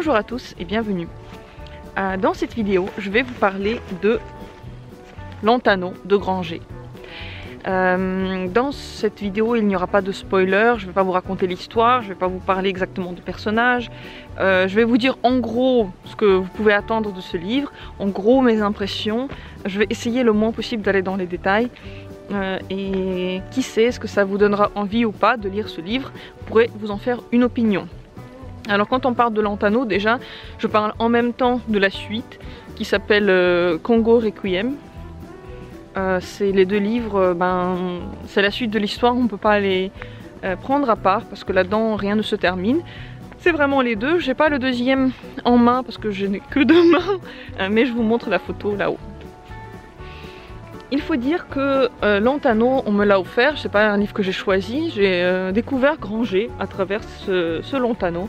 Bonjour à tous et bienvenue. Euh, dans cette vidéo, je vais vous parler de Lantano de Granger. Euh, dans cette vidéo, il n'y aura pas de spoiler, je ne vais pas vous raconter l'histoire, je ne vais pas vous parler exactement du personnage. Euh, je vais vous dire en gros ce que vous pouvez attendre de ce livre, en gros mes impressions. Je vais essayer le moins possible d'aller dans les détails. et qui sait, est-ce que ça vous donnera envie ou pas de lire ce livre Vous pourrez vous en faire une opinion. Alors quand on parle de Lantano déjà, je parle en même temps de la suite qui s'appelle euh, Congo Requiem. Euh, c'est les deux livres, euh, ben, c'est la suite de l'histoire, on ne peut pas les prendre à part parce que là-dedans rien ne se termine. C'est vraiment les deux, j'ai pas le deuxième en main parce que je n'ai que deux mains, mais je vous montre la photo là-haut. Il faut dire que Lantano, on me l'a offert, c'est pas un livre que j'ai choisi, j'ai découvert Granger à travers ce, Lantano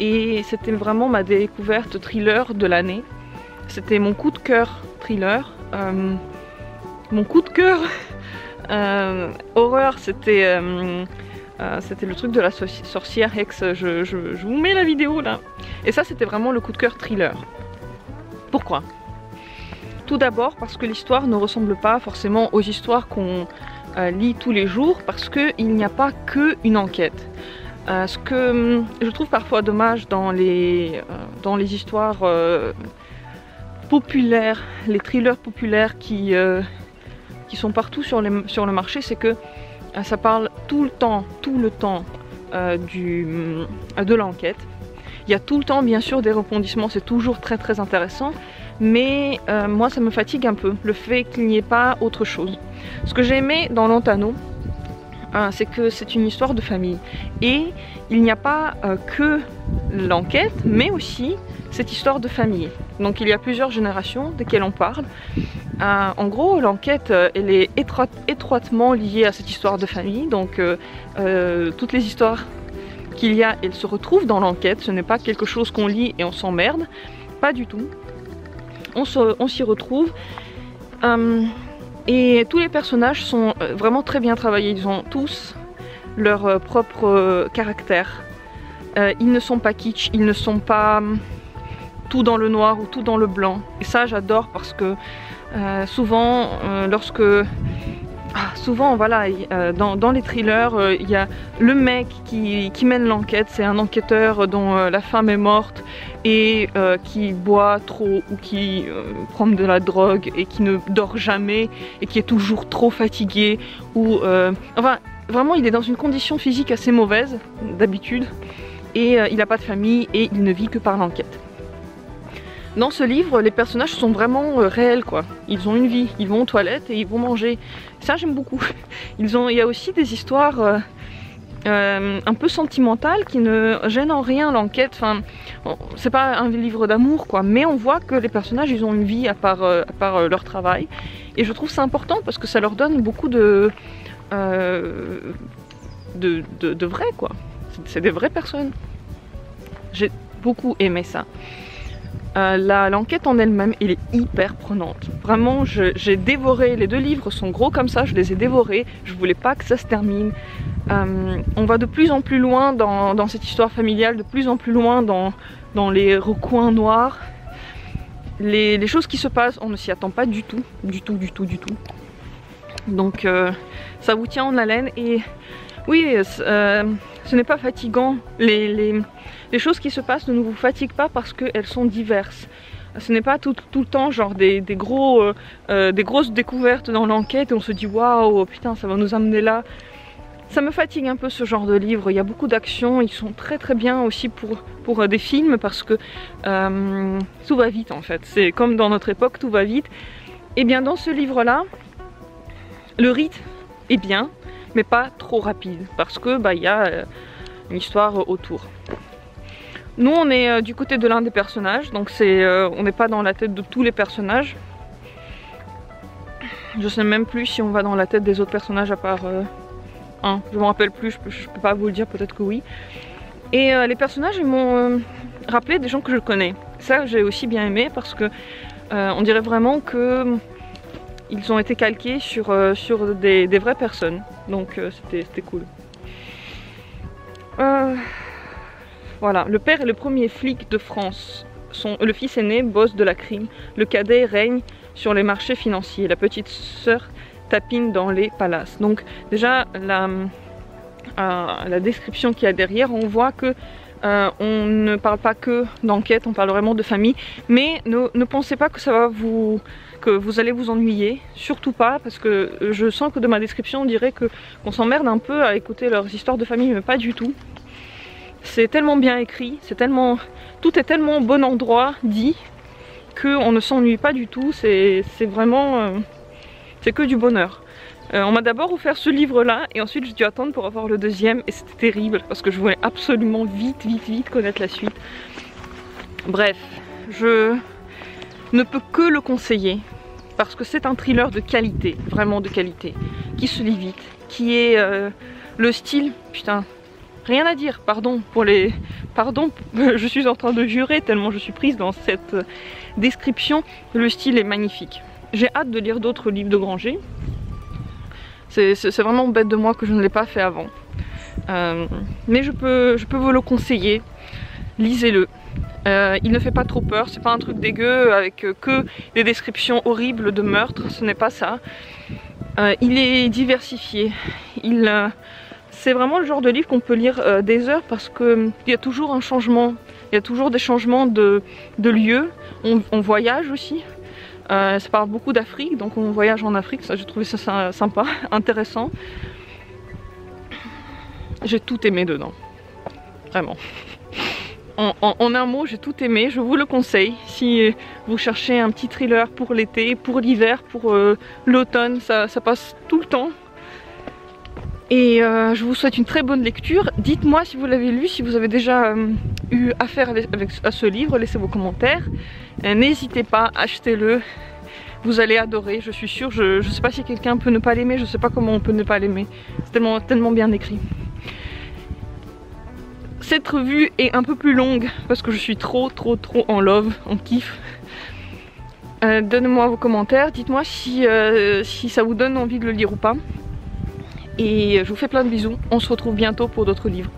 et c'était vraiment ma découverte thriller de l'année. C'était mon coup de cœur thriller. Euh, mon coup de cœur euh, horreur, c'était euh, le truc de la sorcière Hex. Je, vous mets la vidéo là. Et ça, c'était vraiment le coup de cœur thriller. Pourquoi? Tout d'abord parce que l'histoire ne ressemble pas forcément aux histoires qu'on lit tous les jours, parce qu'il n'y a pas que une enquête. Euh, ce que je trouve parfois dommage dans les, euh, dans les histoires euh, populaires, les thrillers populaires qui, qui sont partout sur, sur le marché, c'est que ça parle tout le temps, tout le temps du, de l'enquête. Il y a tout le temps bien sûr des rebondissements, c'est toujours très très intéressant, mais moi ça me fatigue un peu, le fait qu'il n'y ait pas autre chose. Ce que j'ai aimé dans Lantano, c'est que c'est une histoire de famille. Et il n'y a pas euh, que l'enquête, mais aussi cette histoire de famille. Donc il y a plusieurs générations desquelles on parle. Euh, en gros, l'enquête, euh, elle est étroitement liée à cette histoire de famille. Donc toutes les histoires qu'il y a, elles se retrouvent dans l'enquête. Ce n'est pas quelque chose qu'on lit et on s'emmerde. Pas du tout. On s'y retrouve. Et tous les personnages sont euh, vraiment très bien travaillés, ils ont tous leur euh, propre euh, caractère. ils ne sont pas kitsch, ils ne sont pas hum, tout dans le noir ou tout dans le blanc. Et ça j'adore parce que souvent lorsque ah, souvent, voilà, euh, dans, les thrillers, euh, il y a le mec qui, mène l'enquête, c'est un enquêteur dont euh, la femme est morte et qui boit trop ou qui prend de la drogue et qui ne dort jamais et qui est toujours trop fatigué ou enfin vraiment il est dans une condition physique assez mauvaise d'habitude et il n'a pas de famille et il ne vit que par l'enquête. Dans ce livre, les personnages sont vraiment euh, réels quoi. Ils ont une vie, ils vont aux toilettes et ils vont manger. Ça j'aime beaucoup. Il y a aussi des histoires euh, euh, un peu sentimentales qui ne gênent en rien l'enquête. Enfin, c'est pas un livre d'amour quoi, mais on voit que les personnages ils ont une vie à part, à part leur travail. Et je trouve ça important parce que ça leur donne beaucoup de, de, de, de vrai quoi. C'est des vraies personnes. J'ai beaucoup aimé ça. Euh, l'enquête en elle-même, elle est hyper prenante. Vraiment, j'ai dévoré, les deux livres sont gros comme ça, je les ai dévorés, je voulais pas que ça se termine. Euh, on va de plus en plus loin dans, cette histoire familiale, de plus en plus loin dans, les recoins noirs. Les, choses qui se passent, on ne s'y attend pas du tout, du tout, du tout, du tout. Donc euh, ça vous tient en haleine et oui, ce n'est pas fatigant. Les, choses qui se passent ne vous fatiguent pas parce qu'elles sont diverses. Ce n'est pas tout, le temps genre euh, euh, des grosses découvertes dans l'enquête et on se dit waouh, putain, ça va nous amener là. Ça me fatigue un peu ce genre de livre. Il y a beaucoup d'actions, ils sont très très bien aussi pour, euh, des films parce que tout va vite en fait. C'est comme dans notre époque, tout va vite. Et eh bien dans ce livre-là, le rythme est bien, mais pas trop rapide parce que bah il y a euh, une histoire autour. Nous on est euh, du côté de l'un des personnages donc c'est euh, on n'est pas dans la tête de tous les personnages. Je sais même plus si on va dans la tête des autres personnages à part un. Je me rappelle plus, je peux, peux pas vous le dire, peut-être que oui. Et les personnages ils m'ont rappelé des gens que je connais. Ça j'ai aussi bien aimé parce que on dirait vraiment que ils ont été calqués sur, euh, sur des, vraies personnes. Donc euh, c'était cool. Euh, Voilà, le père est le premier flic de France. Le fils aîné bosse de la crime. Le cadet règne sur les marchés financiers. La petite sœur tapine dans les palaces. Donc déjà, la, euh, la description qu'il y a derrière, on voit que euh, on ne parle pas que d'enquête, on parle vraiment de famille. Mais ne, pensez pas que ça va vous que vous allez vous ennuyer, surtout pas, parce que je sens que de ma description on dirait que qu'on s'emmerde un peu à écouter leurs histoires de famille, mais pas du tout. C'est tellement bien écrit, c'est tellement tout est tellement au bon endroit dit qu'on ne s'ennuie pas du tout. C'est vraiment euh, c'est que du bonheur. Euh, on m'a d'abord offert ce livre-là et ensuite j'ai dû attendre pour avoir le deuxième et c'était terrible parce que je voulais absolument vite, vite, vite connaître la suite. Bref, je ne peux que le conseiller parce que c'est un thriller de qualité, vraiment de qualité, qui se lit vite, qui est euh, le style, putain, rien à dire, pardon pour les... Pardon, je suis en train de jurer tellement je suis prise dans cette description, le style est magnifique. J'ai hâte de lire d'autres livres de Granger, c'est vraiment bête de moi que je ne l'ai pas fait avant. Euh, mais je peux, vous le conseiller. Lisez-le. Euh, il ne fait pas trop peur, c'est pas un truc dégueu avec que des descriptions horribles de meurtres, ce n'est pas ça. Euh, il est diversifié. Il, c'est vraiment le genre de livre qu'on peut lire des heures parce qu'il y a toujours un changement, il y a toujours des changements de lieu. on voyage aussi, euh, ça parle beaucoup d'Afrique, donc on voyage en Afrique, j'ai trouvé ça sympa, intéressant. J'ai tout aimé dedans, vraiment. En, un mot, j'ai tout aimé, je vous le conseille. Si vous cherchez un petit thriller pour l'été, pour l'hiver, pour euh, l'automne, ça, passe tout le temps. Et euh, je vous souhaite une très bonne lecture. Dites-moi si vous l'avez lu, si vous avez déjà eu affaire avec, à ce livre, laissez vos commentaires. Euh, n'hésitez pas, achetez-le. Vous allez adorer, je suis sûre. Je ne sais pas si quelqu'un peut ne pas l'aimer, je sais pas comment on peut ne pas l'aimer. C'est tellement, tellement bien écrit. Cette revue est un peu plus longue parce que je suis trop trop trop en love, en kiff. Euh, donnez-moi vos commentaires, dites-moi si, euh, si ça vous donne envie de le lire ou pas. Et je vous fais plein de bisous, on se retrouve bientôt pour d'autres livres.